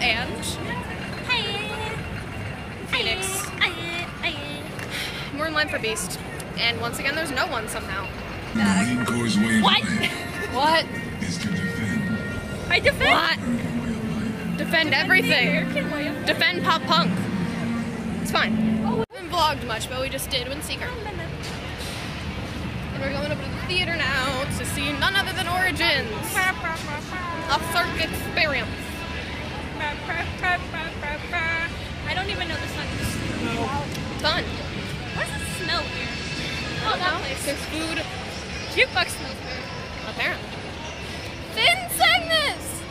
and Phoenix. We're in line for Beast. And once again, there's no one somehow. The Marine Corps' way What? life What? is to defend. I defend. What? Defend everything. Defend pop punk. It's fine. Oh. We haven't vlogged much, but we just did Windseeker. Oh, and we're going over to the theater now to see none other than Origins. A Cirque experience. I don't even know the song. Fun. What does it smell here? Oh, that place. There's food, Jukebox smells good. apparently. Finn sang this!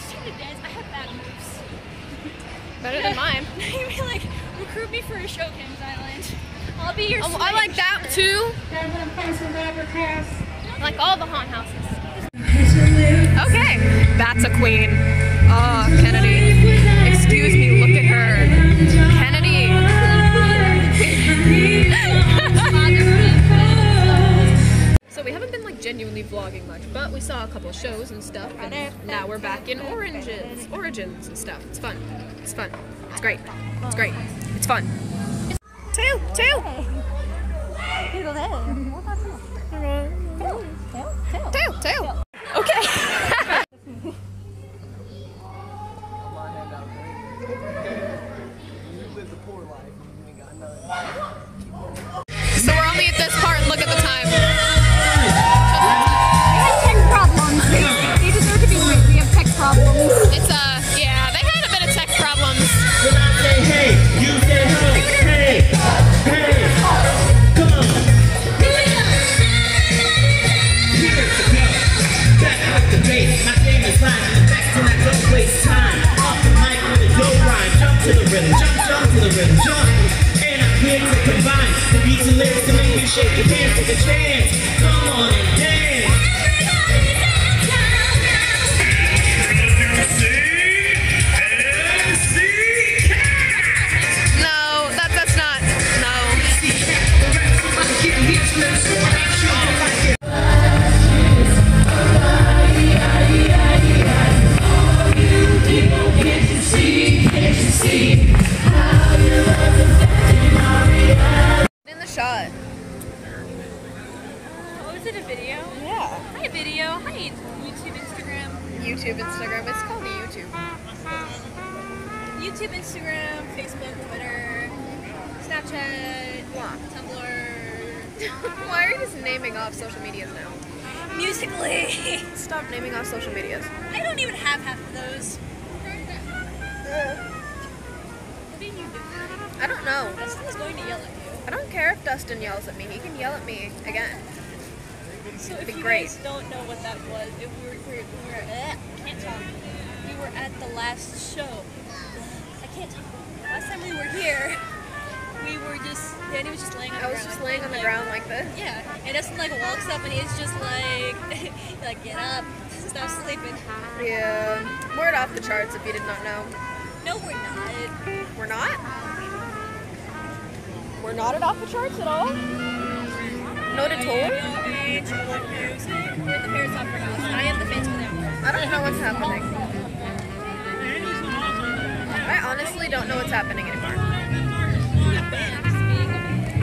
Just to dance. I have bad moves. Better than mine. You'd be like, recruit me for a show, Kings Island. I'll be your Oh, I like that too. Like all the haunt houses. Okay, that's a queen. Oh, Kennedy. Excuse me, look at her. Genuinely vlogging much, but we saw a couple shows and stuff, and now we're back in Oranges, Origins and stuff. It's fun. It's fun. It's great. It's great. It's fun. Two, two, two, two. Okay. I'm to combine the beats and lyrics to make you shake your hands to the chance. Come on and dance. Shot. Uh, oh, is it a video? Yeah. Hi, video. Hi, YouTube, Instagram. YouTube, Instagram. It's called YouTube. YouTube, Instagram, Facebook, Twitter, Snapchat, Tumblr, Why are you just naming off social medias now? Musically. Stop naming off social medias. I don't even have half of those. What do you do? I don't know. Dustin is going to yell at you. I don't care if Dustin yells at me. He can yell at me again. So if Be you great. guys don't know what that was, if we were, we were, we were uh, can't talk. We were at the last show. I can't talk. Last time we were here, we were just Danny was just laying on the I was ground. just laying on the like- ground like this. Yeah, and Dustin like walks up and he's just like, like get up, stop sleeping. Yeah. We're off the charts if you did not know. No, we're not. We're not? We're not at off the charts at all? Not at all? We're at the Paris Opera House. I am the Phantom of. I don't know what's happening. I honestly don't know what's happening anymore.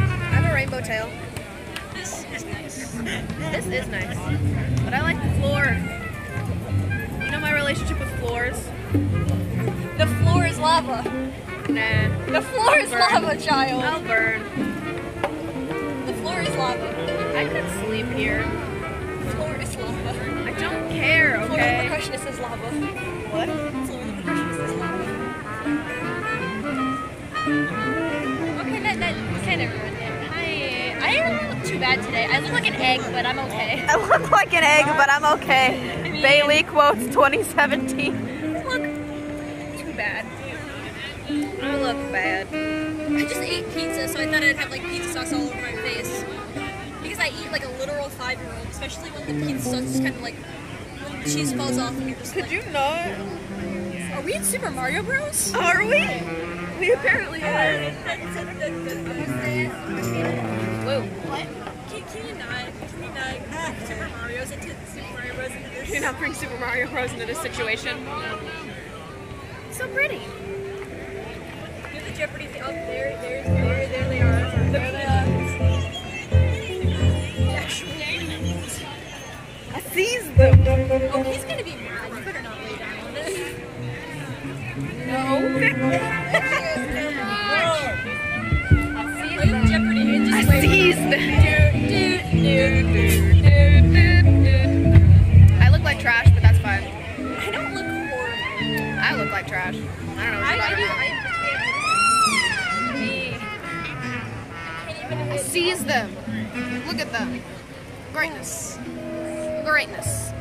I have a rainbow tail. This is nice. This is nice. But I like the floor. You know my relationship with floors? The floor is lava. Nah. The floor is lava, child. I'll burn. The floor is lava. I could sleep here. The floor is lava. I don't care, Floor okay? the percussionist is lava. What? Floor the percussionist is lava. Okay, that, that kind of ruined it. I, I don't look too bad today. I look like an egg, but I'm okay. I look like an egg, but I'm okay. I mean- Bailey quotes 2017. I look bad. I just ate pizza, so I thought I'd have like pizza sauce all over my face. Because I eat like a literal five year old, especially when the pizza sauce is kind of like when the cheese falls off and you're just like, you not? Are we in Super Mario Bros? Are we? We apparently are. Whoa. What? Can, can you not? Can you not? Super Mario's into Super Mario Bros. into this? Not bring Super Mario Bros. into this situation. So pretty. Seized them. Oh, he's gonna be mad. You better not lay down on this. Jeopardy just I seized them. Do, do, do. I look like trash, but that's fine. I don't look horrible. I look like trash. I don't know I, I do. about. I, seize them. Look at them. Greatness. Greatness.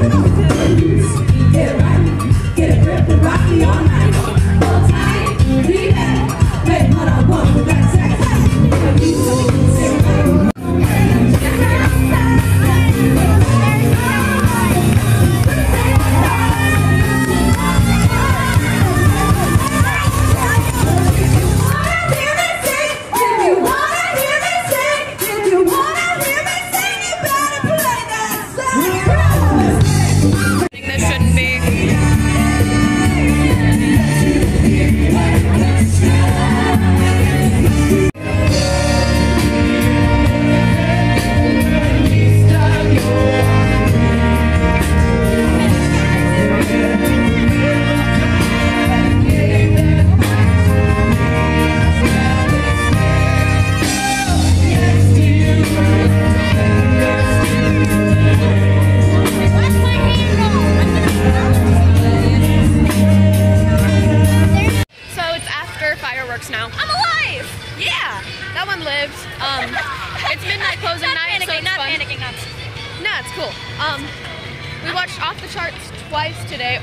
Gracias.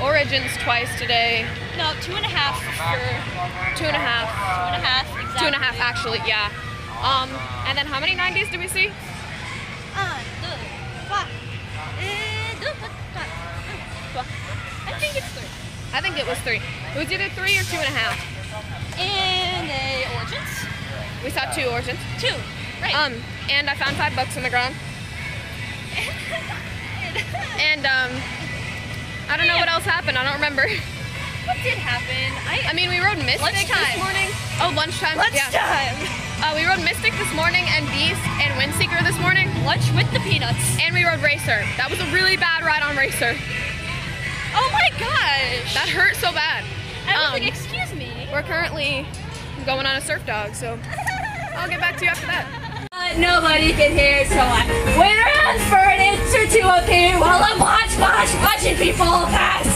Origins twice today, No, two and a half for two and a half, two and a half. Exactly. two and a half actually, yeah. Um, and then how many 90s did we see? Un, deux, trois. Deux, trois. Un, trois. I think it's three. I think it was three. It was either three or two and a half. And a origins. We saw two Origins. Two. Right. Um, and I found five bucks on the ground. And um, I don't know what else happened. I don't remember. what did happen? I, I mean, we rode Mystic Lunchtime. this morning. Oh, lunchtime. Yeah. Lunchtime. Uh, we rode Mystic this morning and Beast and Windseeker this morning. Lunch with the peanuts. And we rode Racer. That was a really bad ride on Racer. Oh my gosh. That hurt so bad. I was Um, like, excuse me. We're currently going on a surf dog, so I'll get back to you after that. Uh, nobody can hear, so I wait around for an inch or two up here while I'm watch, watch, watching people pass.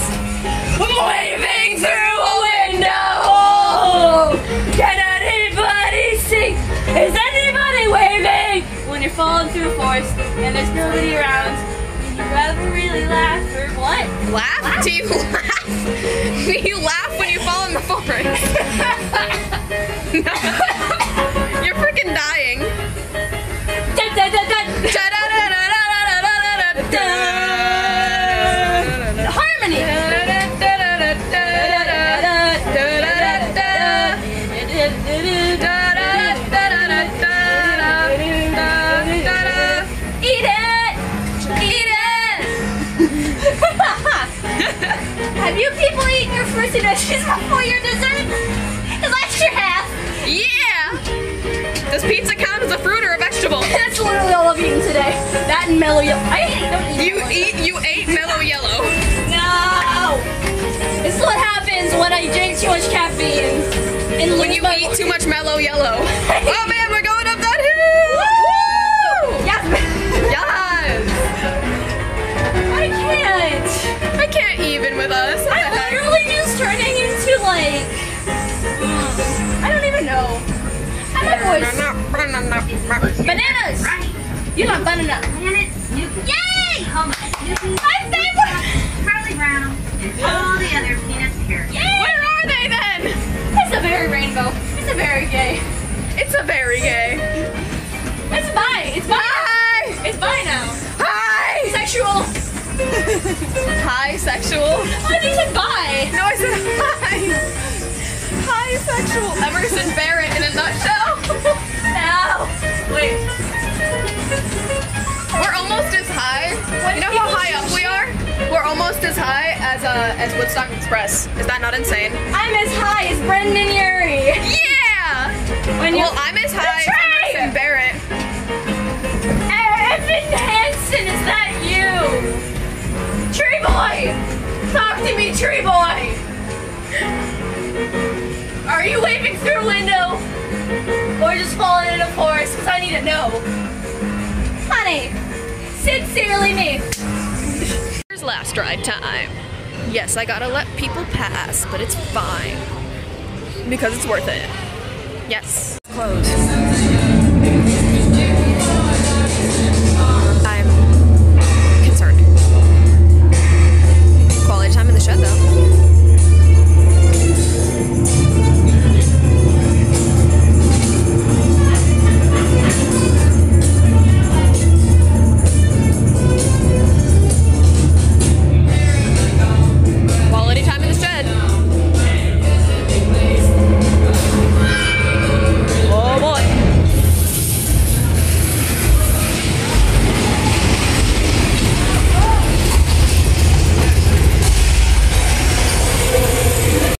Waving through a window. Can anybody see? Is anybody waving? When you're falling through a forest and there's nobody around, you ever really laugh or what? Laugh? Do you laugh? you laugh when you fall in the forest. Have you people eaten your fruits and veggies before your dessert? Unless you have. Yeah! Does pizza count as a fruit or a vegetable? That's literally all I've eaten today. That and mellow yellow. I ate, You mellow eat you ate mellow yellow. No! This is what happens when I drink too much caffeine. And When you eat too much mellow yellow. Oh man, we're going voice. Bananas! You love banana. Yay! My favorite! Charlie Brown and all the other peanuts here. Where are they then? It's a very rainbow. It's a very gay. It's a very gay. It's bi. It's bi. Hi! It's bi now. Hi! Sexual. Hi, sexual. I think it's bi. No, I said hi. Hi, sexual. Emerson Barrett in a nutshell. Wait. We're almost as high. You know how high up we are? We're almost as high as uh, as Woodstock Express. Is that not insane? I'm as high as Brendon Urie. Yeah! When Well, I'm as high as! Emerson Barrett. Evan Hansen, is that you? Tree boy! Talk to me, tree boy! Are you waving through a window? Or just falling in a forest? Because I need to know. Honey, sincerely me. Here's last ride time. Yes, I gotta let people pass, but it's fine. Because it's worth it. Yes. Close.